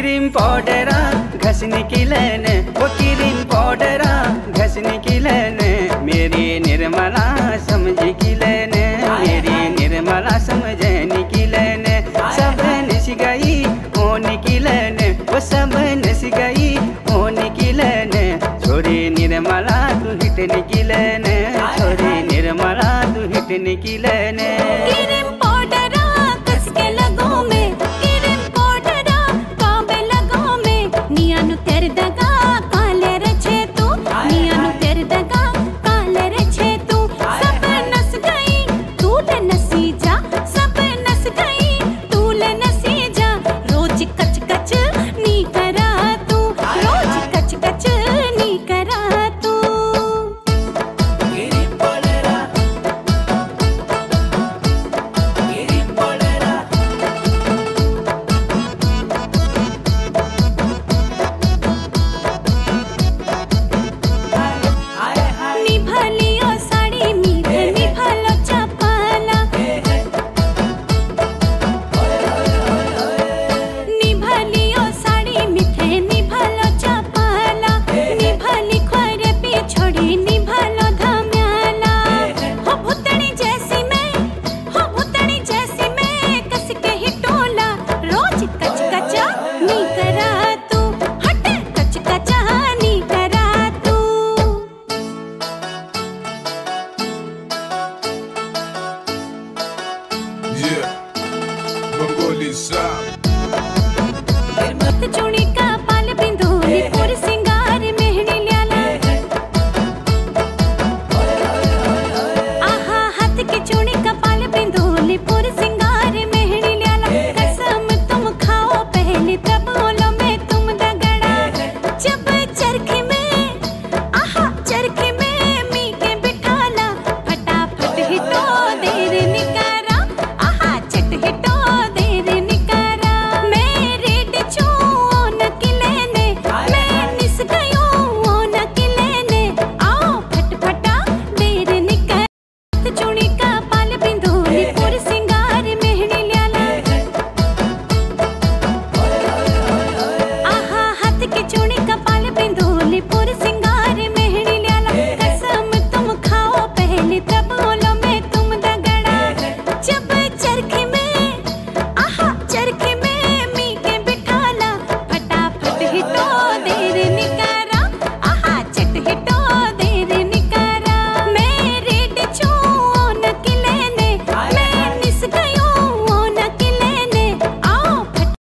घस निकलन वो क्रीम पाउडरा घस निकलन मेरी निर्मला, समझ किलन मेरी निर्मला समझ निकलन सब नस गई ओ निकलन वो सब नस गई ओ निकलन छोरी निर्मला, तू हिट निकलन छोरी निर्मला, तू हिट निकलन